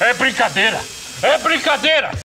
É brincadeira! É brincadeira!